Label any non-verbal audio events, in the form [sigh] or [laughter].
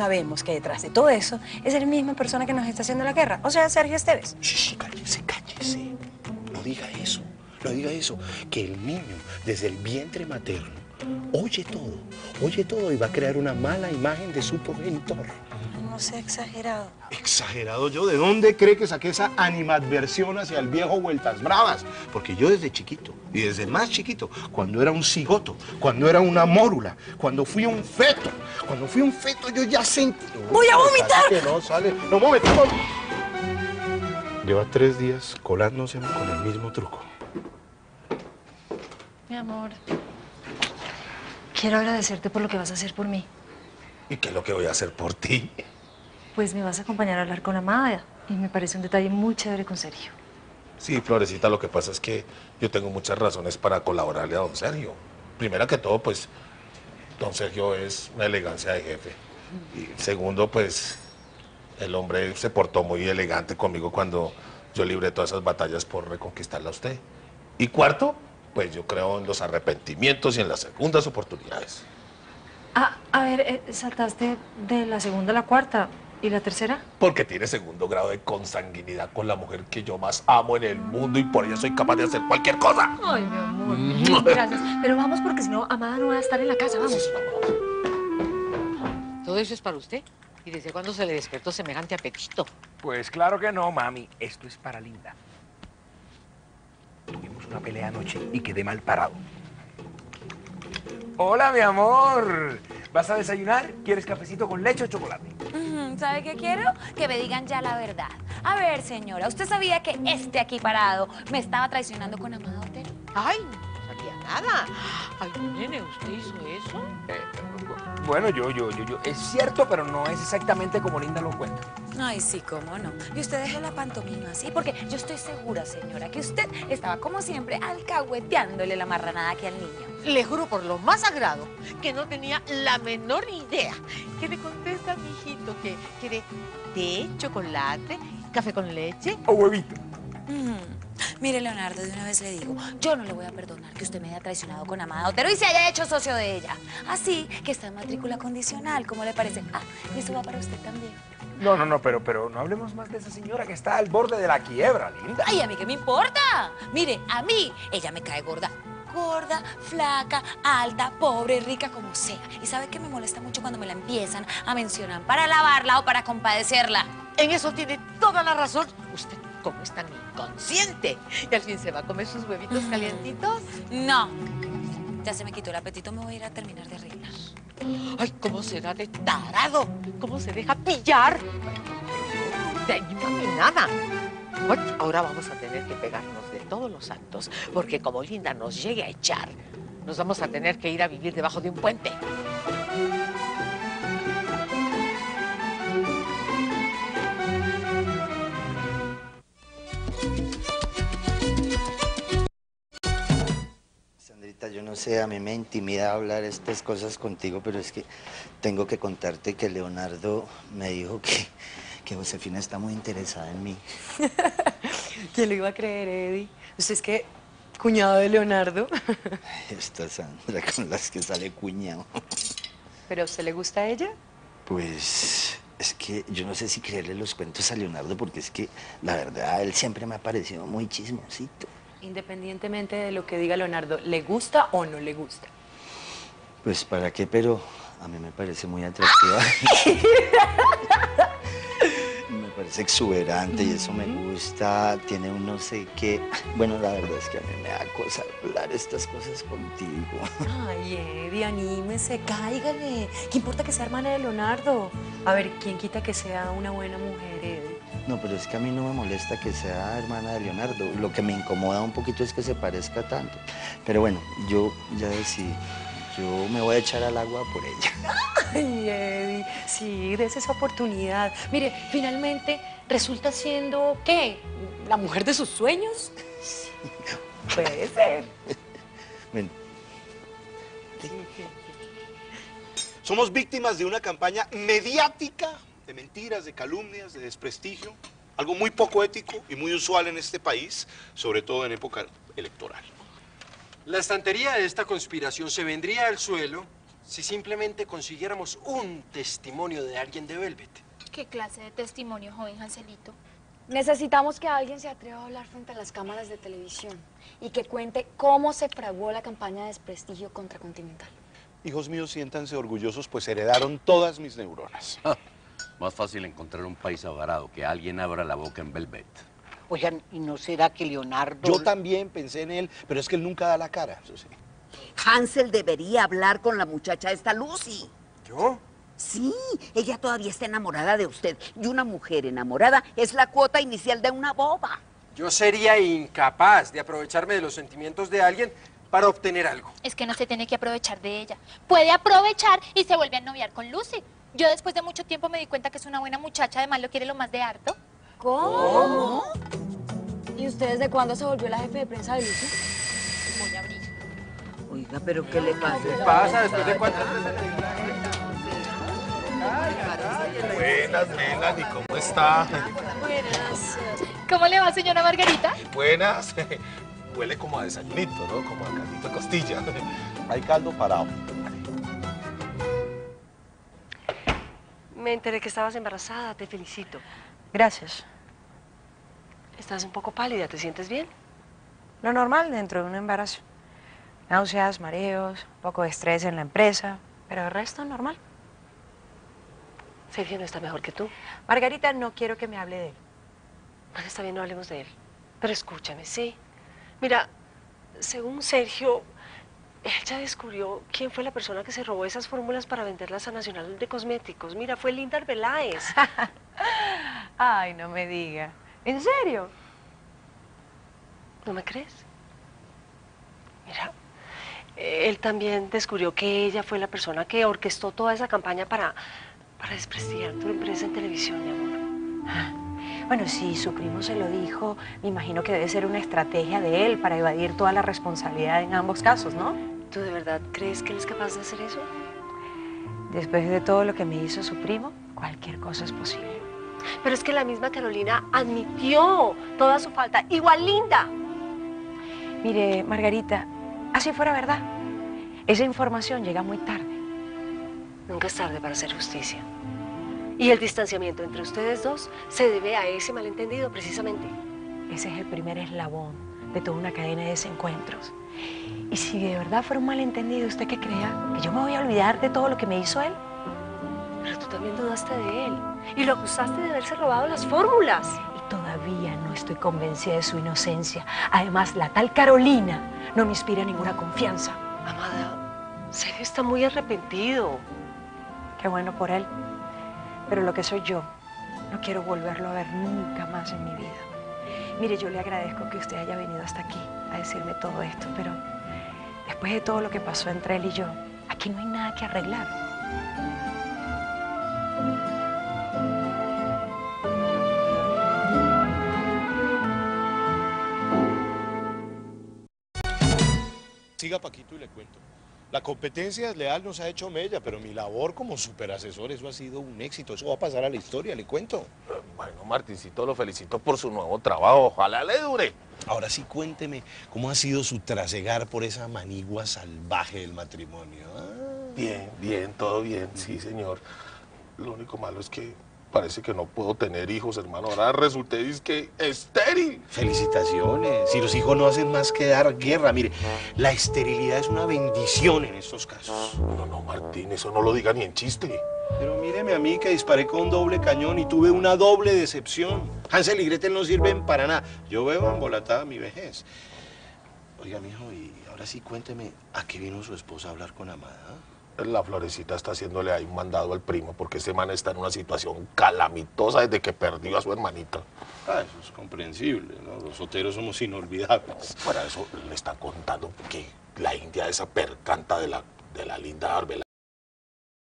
Sabemos que detrás de todo eso es la misma persona que nos está haciendo la guerra, o sea, Sergio Esteves. Sí, cállese, cállese. No diga eso, no diga eso. Que el niño, desde el vientre materno, oye todo, oye todo y va a crear una mala imagen de su progenitor. No sea exagerado. Exagerado yo, ¿de dónde cree que saqué esa animadversión hacia el viejo Vueltas Bravas? Porque yo desde chiquito, y desde más chiquito, cuando era un cigoto, cuando era una mórula, cuando fui un feto, cuando fui un feto yo ya sentí... ¡Voy a vomitar! Que no sale, no momentamos. Lleva tres días colándose con el mismo truco. Mi amor, quiero agradecerte por lo que vas a hacer por mí. ¿Y qué es lo que voy a hacer por ti? Pues me vas a acompañar a hablar con Amada y me parece un detalle muy chévere con Sergio. Sí, Florecita, lo que pasa es que yo tengo muchas razones para colaborarle a don Sergio. Primera que todo, pues, don Sergio es una elegancia de jefe. Y segundo, pues, el hombre se portó muy elegante conmigo cuando yo libré todas esas batallas por reconquistarla a usted. Y cuarto, pues yo creo en los arrepentimientos y en las segundas oportunidades. Ah, a ver, eh, saltaste de la segunda a la cuarta. ¿Y la tercera? Porque tiene segundo grado de consanguinidad con la mujer que yo más amo en el mundo y por ella soy capaz de hacer cualquier cosa. Ay, mi amor. Gracias. Pero vamos porque si no, Amada no va a estar en la casa. Vamos. ¿Todo eso es para usted? ¿Y desde cuándo se le despertó semejante apetito? Pues claro que no, mami. Esto es para Linda. Una pelea anoche y quedé mal parado. Hola, mi amor. ¿Vas a desayunar? ¿Quieres cafecito con leche o chocolate? Ujú, ¿Sabe qué quiero? Que me digan ya la verdad. A ver, señora, ¿usted sabía que este aquí parado me estaba traicionando con Amado Otero? ¡Ay! No sabía nada. Ay, nene, ¿usted hizo eso? Eh, bueno, yo, yo, yo, yo. Es cierto, pero no es exactamente como Linda lo cuenta. Ay, sí, cómo no. Y usted dejó la pantomima así, porque yo estoy segura, señora, que usted estaba como siempre alcahueteándole la marranada aquí al niño. Le juro por lo más sagrado que no tenía la menor idea. ¿Qué le contesta a mi hijito? ¿Que quiere té, chocolate, café con leche? O huevito. Mm. Mire, Leonardo, de una vez le digo, yo no le voy a perdonar que usted me haya traicionado con Amada Otero y se haya hecho socio de ella. Así que está en matrícula condicional, ¿cómo le parece? Ah, y eso va para usted también. No, no, no, pero, pero no hablemos más de esa señora que está al borde de la quiebra, Linda. Ay, ¿a mí qué me importa? Mire, a mí ella me cae gorda. Gorda, flaca, alta, pobre, rica, como sea. Y sabe que me molesta mucho cuando me la empiezan a mencionar para alabarla o para compadecerla. En eso tiene toda la razón. Usted, ¿cómo es tan inconsciente? Y al fin se va a comer sus huevitos calientitos. No. Ya se me quitó el apetito, me voy a ir a terminar de arreglar. Ay, ¿cómo será de tarado? ¿Cómo se deja pillar? De nada. Ay, ahora vamos a tener que pegarnos de todos los santos, porque como Linda nos llegue a echar, nos vamos a tener que ir a vivir debajo de un puente. Sé, a mí me intimida hablar estas cosas contigo, pero es que tengo que contarte que Leonardo me dijo que, que Josefina está muy interesada en mí. [laughs] ¿Quién lo iba a creer, Eddie? Usted es que cuñado de Leonardo. [laughs] Esta Sandra con las que sale cuñado. ¿Pero a usted le gusta a ella? Pues es que yo no sé si creerle los cuentos a Leonardo, porque es que la verdad él siempre me ha parecido muy chismosito. Independientemente de lo que diga Leonardo, ¿le gusta o no le gusta? Pues para qué, pero a mí me parece muy atractiva. [laughs] me parece exuberante y eso me gusta. Tiene un no sé qué. Bueno, la verdad es que a mí me da cosa hablar estas cosas contigo. Ay, Eddie, anímese, cáigale. ¿Qué importa que sea hermana de Leonardo? A ver, ¿quién quita que sea una buena mujer, Eddie? No, pero es que a mí no me molesta que sea hermana de Leonardo. Lo que me incomoda un poquito es que se parezca tanto. Pero bueno, yo ya decidí. Yo me voy a echar al agua por ella. [laughs] Ay, Eddie, sí, des esa oportunidad. Mire, finalmente resulta siendo, ¿qué? ¿La mujer de sus sueños? [laughs] Puede ser. [laughs] Ven, Somos víctimas de una campaña mediática de mentiras, de calumnias, de desprestigio, algo muy poco ético y muy usual en este país, sobre todo en época electoral. La estantería de esta conspiración se vendría al suelo si simplemente consiguiéramos un testimonio de alguien de Velvet? ¿Qué clase de testimonio, joven Hanselito? Necesitamos que alguien se atreva a hablar frente a las cámaras de televisión y que cuente cómo se fraguó la campaña de desprestigio contra Continental. Hijos míos, siéntanse orgullosos, pues heredaron todas mis neuronas. [laughs] Más fácil encontrar un país varado que alguien abra la boca en Velvet. Oigan, ¿y no será que Leonardo... Yo también pensé en él, pero es que él nunca da la cara, eso sí. Hansel debería hablar con la muchacha esta Lucy. ¿Yo? Sí, ella todavía está enamorada de usted. Y una mujer enamorada es la cuota inicial de una boba. Yo sería incapaz de aprovecharme de los sentimientos de alguien para obtener algo. Es que no se tiene que aprovechar de ella. Puede aprovechar y se vuelve a noviar con Lucy. Yo después de mucho tiempo me di cuenta que es una buena muchacha, además lo quiere lo más de harto. ¿Cómo? ¿Y usted desde cuándo se volvió la jefe de prensa de Lucy? Voy a abrir. Oiga, pero ¿qué le pasa? ¿Qué pasa después de cuántas Buenas, Melanie, ¿cómo está? Buenas. ¿Cómo le va, señora Margarita? Buenas. [laughs] Huele como a desayunito, ¿no? Como a caldito de costilla. [laughs] Hay caldo parado. Me enteré que estabas embarazada, te felicito. Gracias. Estás un poco pálida, ¿te sientes bien? Lo normal dentro de un embarazo. Náuseas, mareos, un poco de estrés en la empresa, pero el resto normal. Sergio no está mejor que tú. Margarita, no quiero que me hable de él. Bueno, está bien, no hablemos de él. Pero escúchame, sí. Mira, según Sergio, él ya descubrió quién fue la persona que se robó esas fórmulas para venderlas a Nacional de Cosméticos. Mira, fue Linda Arbeláez. [laughs] Ay, no me diga. ¿En serio? ¿No me crees? Mira, él también descubrió que ella fue la persona que orquestó toda esa campaña para, para desprestigiar tu empresa en televisión, mi amor. [gasps] Bueno, si su primo se lo dijo, me imagino que debe ser una estrategia de él para evadir toda la responsabilidad en ambos casos, ¿no? ¿Tú de verdad crees que él es capaz de hacer eso? Después de todo lo que me hizo su primo, cualquier cosa es posible. Pero es que la misma Carolina admitió toda su falta. Igual Linda. Mire, Margarita, así fuera verdad. Esa información llega muy tarde. Nunca es tarde para hacer justicia. Y el distanciamiento entre ustedes dos se debe a ese malentendido precisamente. Ese es el primer eslabón de toda una cadena de desencuentros. Y si de verdad fuera un malentendido, ¿usted qué crea? ¿Que yo me voy a olvidar de todo lo que me hizo él? Pero tú también dudaste de él y lo acusaste de haberse robado las fórmulas. Y todavía no estoy convencida de su inocencia. Además, la tal Carolina no me inspira ninguna confianza. Amada, Sergio está muy arrepentido. Qué bueno por él. Pero lo que soy yo, no quiero volverlo a ver nunca más en mi vida. Mire, yo le agradezco que usted haya venido hasta aquí a decirme todo esto, pero después de todo lo que pasó entre él y yo, aquí no hay nada que arreglar. Siga Paquito y le cuento. La competencia desleal nos ha hecho mella, pero mi labor como superasesor, eso ha sido un éxito. Eso va a pasar a la historia, le cuento. Bueno, Martincito, lo felicito por su nuevo trabajo. Ojalá le dure. Ahora sí, cuénteme, ¿cómo ha sido su trasegar por esa manigua salvaje del matrimonio? ah? Bien, bien, todo bien, sí, señor. Lo único malo es que parece que no puedo tener hijos, hermano. Ahora resulté que estéril. Felicitaciones. Si los hijos no hacen más que dar guerra, mire, la esterilidad es una bendición en estos casos. No, no, Martín, eso no lo diga ni en chiste. Pero míreme a mí que disparé con un doble cañón y tuve una doble decepción. Hansel y Gretel no sirven para nada. Yo veo embolatada mi vejez. Oiga, mijo, y ahora sí cuénteme, ¿a qué vino su esposa a hablar con Amada? La florecita está haciéndole ahí un mandado al primo porque ese man está en una situación calamitosa desde que perdió a su hermanita. Ah, eso es comprensible, ¿no? Los soteros somos inolvidables. Para eso le está contando que la india esa percanta de la, de la linda Arbela